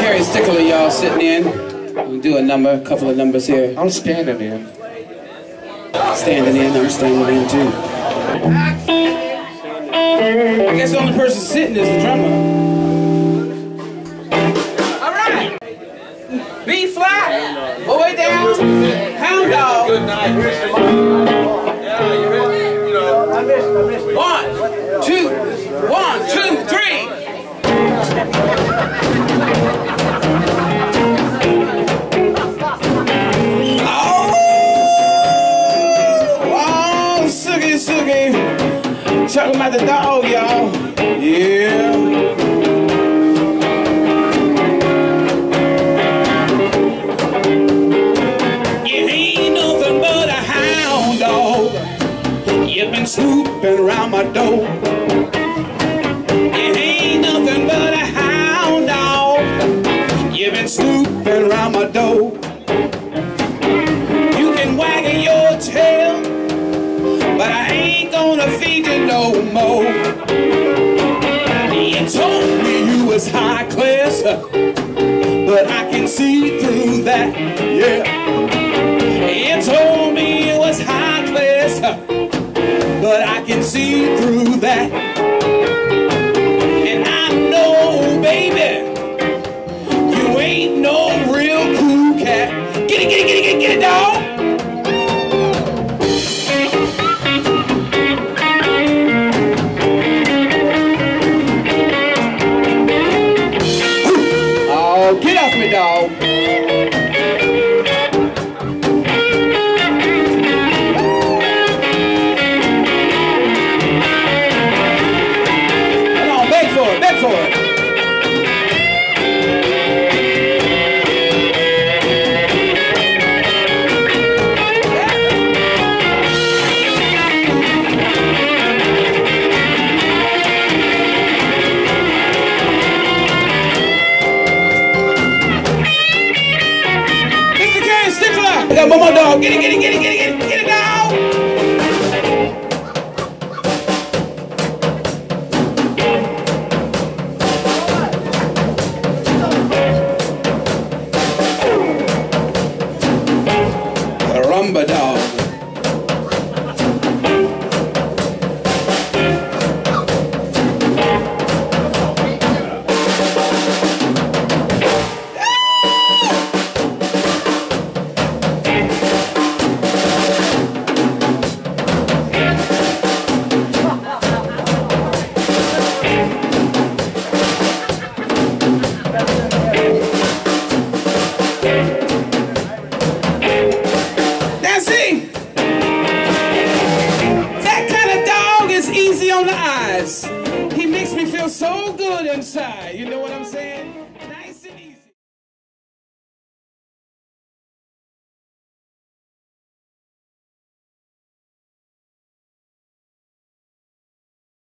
Kerry Stickler, y'all sitting in. We'll do a number, a couple of numbers here. I'm standing in. Standing in, I'm standing in too. I guess the only person sitting is the drummer. Soogie. Talking about the dog, y'all. Yeah. Ain't nothing but a hound dog. You've been snooping around my door. Was high class, but I can see through that. Yeah. You told me it was high class, but I can see through that. legal. I got more dog. Get it, get it, get it, get it, get it, get it, dog! See, that kind of dog is easy on the eyes. He makes me feel so good inside. You know what I'm saying?